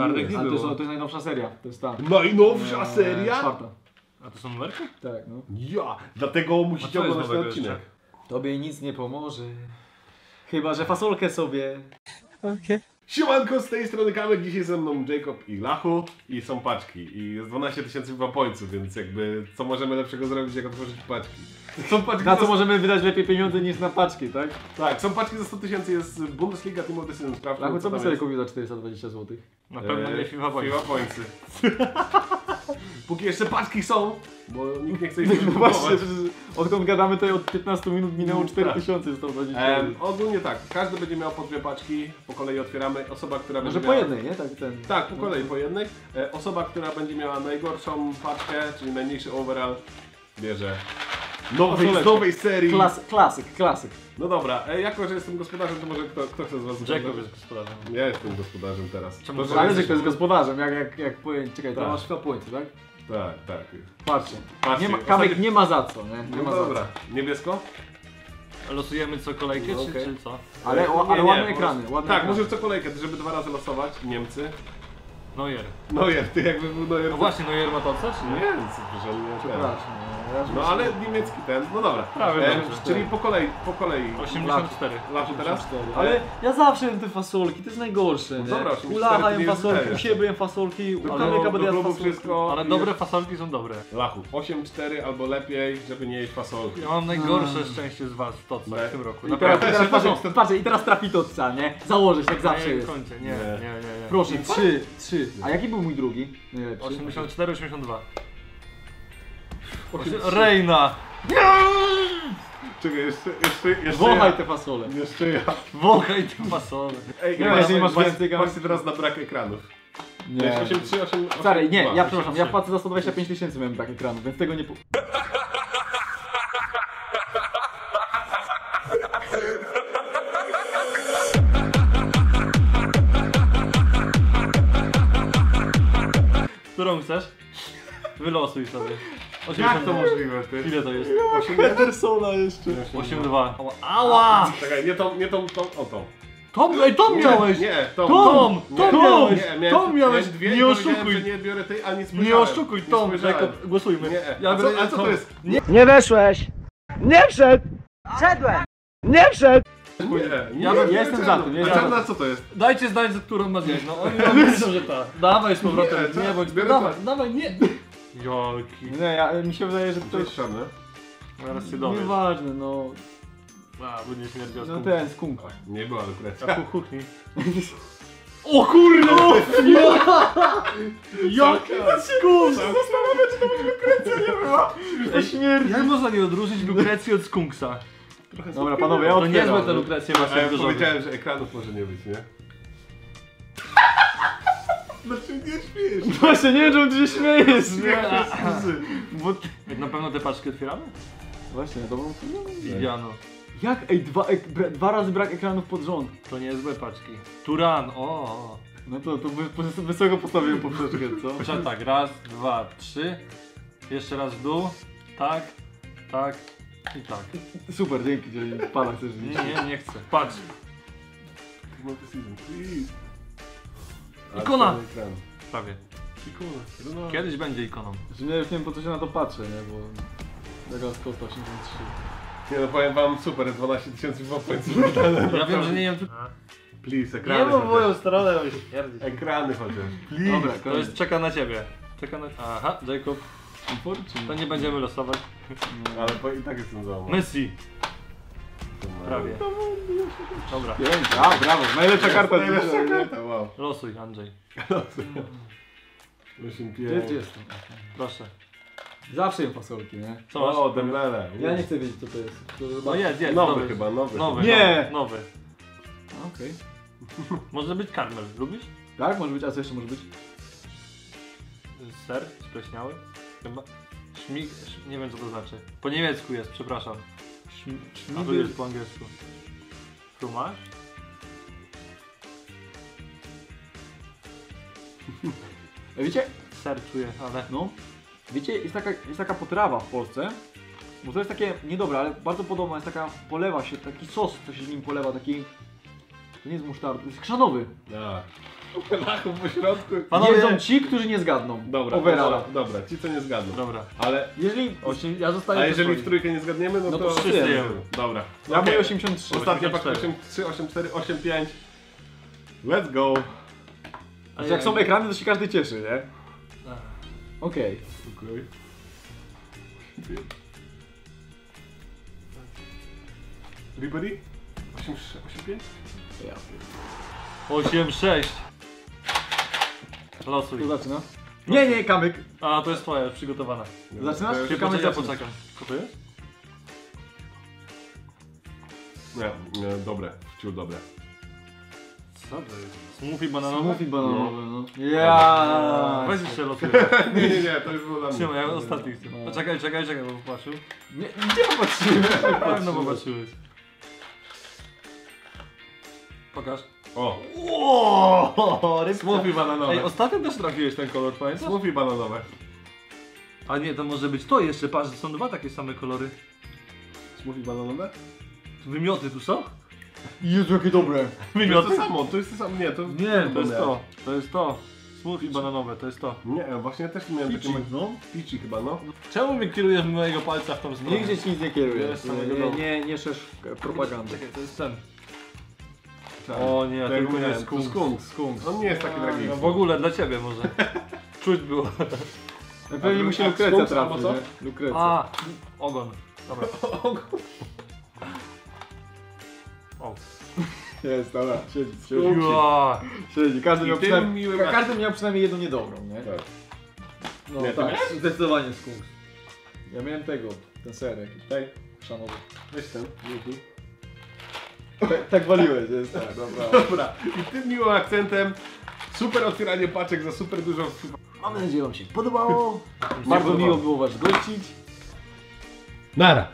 Czarnych Ale nie to jest, było. to jest najnowsza seria. To jest ta. Najnowsza e, seria? Czwarta. A to są numerki? Tak, no. Ja, dlatego musicie jest oglądać ten nowego odcinek. jeszcze? Tobie nic nie pomoże. Chyba, że fasolkę sobie. Siemanko, z tej strony Kamek, dzisiaj ze mną Jacob i Lachu i są paczki i jest 12 tysięcy wapońców, więc jakby co możemy lepszego zrobić jak otworzyć paczki. Są paczki Na co za... możemy wydać lepiej pieniądze niż na paczki, tak? Tak, są paczki za 100 tysięcy, jest Bundesliga Team of the Season, sprawdźmy Lachu, co by sobie jest. kupił za 420 zł? Na pewno nie FIFA. FIFA Pointsy. Póki jeszcze paczki są, bo nikt nie chce ich No właśnie, odkąd gadamy to od 15 minut minęło 4120 Em, ogólnie tak, każdy będzie miał po dwie paczki, po kolei otwieramy. Osoba, która będzie Może po miała... jednej, nie? Tak, ten. Tak, po kolei, po jednej. E, osoba, która będzie miała najgorszą paczkę, czyli najmniejszy overall, bierze nowej, z nowej serii. Klas, klasyk, klasyk. No dobra, e, jako że jestem gospodarzem, to może kto, kto chce z was Jacob jest gospodarzem. Ja jestem gospodarzem teraz. Czemu To, że Zależy jesteś- kto jest gospodarzem, jak, jak, jak powiem, czekaj, to Tak. masz dwa punkty, tak? Tak, tak. Patrzcie. Patrzcie, Nie ma, ostatnie- Kamek nie ma za co, nie? Nie No ma za dobra, niebiesko? Losujemy co kolejkę, No, czy, okej. czy co? co. Ale, Nie, ale nie, ładne po ekrany, prostu- ładne Tak, ekrany. możesz co kolejkę, żeby dwa razy losować. Niemcy. Neuer. Neuer, ty jakby był Neuer. No właśnie, Neuer ma to co, czy Nie, nie? co, że nie Przepraszam. No ale niemiecki ten, no dobra. Prawie E, dobrze. czyli po kolei, po kolei. 84. Lachu teraz? Ale ja zawsze jem te fasolki, to jest najgorsze, No nie? dobra, U 84 Lacha to jem nie jest fasolki, źle u siebie jem fasolki, u Do Kamyka klubu, będę do jadł klubu fasolki. wszystko. Ale dobre fasolki są dobre. Lachu, 8-4 albo lepiej, żeby nie jeść fasolki. Ja mam najgorsze szczęście z was w tocach Nie. w tym roku. I teraz, Naprawdę. teraz, patrz, patrz, i teraz trafi to psa, nie? Założę się jak zawsze nie, jest. kończę. Nie, Nie. nie, nie, nie. Proszę, trzy, trzy. A jaki był mój drugi? Najlepszy? 84, 82. 83. Reina! Czekaj, jeszcze, jeszcze, jeszcze Wąchaj ja. te fasole. Jeszcze ja. Wąchaj te fasole. Ej, Nie, masz- jeżeli masz więcej, Patrzcie teraz na brak ekranów. Nie. 8, 3, 8, 8, Stary, nie, ja 2. przepraszam, ja płacę za 125 tysięcy miałem brak ekranu, więc tego nie... Po... Którą chcesz? Wylosuj sobie. Jak to możliwe, ty? Ile to jest? Hendersona jeszcze. 8-2. Ała! Czekaj, nie tą, nie tą, tą, o tą. Tom, ej, Tom miałeś! Nie, tą. Tom! Nie, Tom nie, miałeś! Nie, miałem, Tom miałeś! miałem dwie Nie powiedziałem, oszukuj! że nie biorę tej, a nie spojrzałem. Nie oszukuj, Nie Tom! spojrzałem. Jacob, głosujmy. Nie, Ja a, co, a co to Tom. jest? Nie weszłeś! Nie wszedł! Wszedłem! Nie wszedł! Nie, Ja nie, nie, jestem za tym, A jestem za czarna tym. co to jest? Dajcie znać, za którą ma zjeść. No oni nam wiedzą, że ta. Dawaj z powrotem. Nie, Nie, bądź. Biorę Dawaj, dawaj, nie. Jolki. Nie, ja, mi się wydaje, że to To jest czarne. Zaraz się dowiesz. Nieważne, no... A, będzie śmierdział No ten, skunk. Nie była A lukrecja. hu- huchnij. O kurde! Jaki skunk! To śmierć. Jak można nie odróżnić lukrecji od skunksa? Dobra, panowie, ja To otwieram. niezłe te lukrecje A masz ja dużo. powiedziałem, że ekranów może nie być, nie? Znaczy nie śmiesz. Właśnie, nie wiem, czemu ty się śmiejesz, nie? Bo... Na pewno te paczki otwieramy? Właśnie, dobrą Widziano. Jak? Ej, dwa, ek, dwa razy brak ekranów pod rząd. To niezłe paczki. Turan, o. No to, to wy, wy- wysoko postawiłem poprzeczkę, co? Proszę tak, raz, dwa, trzy. Jeszcze raz w dół. Tak, tak i tak. Super, dzięki, jeżeli pana chcesz Nie, nie, nie chcę. Patrz. Please. Ikona. ekran. Prawie. Ikona. Ronaldo. Kiedyś będzie ikoną. Że ja już nie wiem po co się na to patrzę, nie? Bo... Douglas Costa 83. Nie no, powiem wam super, 12 tysięcy wapońców. Ja wiem, że nie tu... Please, ekrany Nie mów w moją chociaż. stronę, bo śmierdzi. Ekrany chociaż. Please. Dobra, To koniec. jest czeka na ciebie. Czeka na... Aha, Jacob. To nie będziemy losować. Ale po, i tak jestem załamany. Messi. Prawie. Dobra, Pięć, a brawo, najlepsza karta Najlepsza karta, wow. losuj Andrzej. 8, Gdzie 5. ty jestem? Proszę. Zawsze jem fasolki, nie? Co masz? O, Dembele. Ja nie chcę wiedzieć co to jest. To No jest, jest. Nowy chyba, nowy. Nowy, Nie! nowy. Okej. Może być karmel. Lubisz? Tak, może być, a co jeszcze może być? Ser spleśniały? Chyba. Szmig... sz- Nie wiem co to znaczy. Po niemiecku jest, przepraszam. A tu jest po angielsku. Frumaż? E, Wiecie, Ser czuję, ale... no, wiecie, jest taka, jest taka potrawa w Polsce, bo to jest takie niedobre, ale bardzo podobna, jest taka, polewa się, taki sos, co się z nim polewa, taki, to nie jest musztarda, to jest krzanowy. A, Lachu po środku. Panowie- Jedzą ci, którzy nie zgadną. Dobra, dobra, dobra, ci co nie zgadną. Dobra. Ale, Jeżeli... Osiem, ja zostaję a przy jeżeli w swoim. trójkę nie zgadniemy, no, No to... wszyscy jemy. Dobra. Ja Okej. mówię 83. Ostatnia paczka 83. 8, 3, 8, 4, 8, 5. Let's go. Znaczy, jak są ekrany, to się każdy cieszy, nie? Okej. Okej. Everybody? 8, 8, 5? Ja. 8, 6. Losuj. To zaczyna? Nie, nie, kamyk. A, to jest twoja, już przygotowana. Zaczynasz? Czekamy, Poczekaj, ja poczekam. Co to jest? Nie, nie, dobre. Wciul dobre. Co to jest? Smoothie bananowy? Smoothie bananowy, no. Ja. Weź jeszcze losuj. Nie, nie, nie, to już było dla mnie. Trzymaj, ja ostatni chcę. No. Poczekaj, czekaj, czekaj, bo popatrzył. Nie, gdzie popatrzyłem? Na pewno popatrzyłeś. Pokaż. O, Ooo, smoothie bananowe. Ej, ostatnio też trafiłeś ten kolor, pamiętasz? Smoothie bananowe. A nie, to może być to jeszcze, patrz, są dwa takie same kolory. Smoothie bananowe? Wymioty tu są? Jezu, jakie dobre. To jest Wymioty? to samo, to jest to samo, nie, to... Nie, to jest to. To jest to. Smoothie bananowe, to jest to. Nie, właśnie też miałem takie... Pici, no. Pici chyba, no. Czemu mi kierujesz mojego palca w tą stronę? Nigdzie ci nic nie kieruje. Jest samego Nie, domu. nie, nie szerz propagandy. Czekaj, to jest ten. Tak. O nie, To tylko nie to skunks. Skunks. On nie jest taki No tragiczny. w ogóle dla ciebie może. Czuć było. No pewnie A musi a Lukrecja albo co? nie? Lukrecja. A, ogon. Dobra. O. Jest, dobra, siedzi, siedzi. Siedzi. Każdy miał, przynajmniej, miłym każdy miał przynajmniej jedną niedobrą, nie? Tak. No Nie, tak, zdecydowanie skunks. Ja miałem tego, ten ser jakiś, Daj, szanowy. weź ten. dzięki. Tak, tak waliłeś, jest tak, dobra. Dobra, i tym miłym akcentem super otwieranie paczek za super dużo... Mam nadzieję, że wam się podobało. Bardzo miło było was gościć. Nara.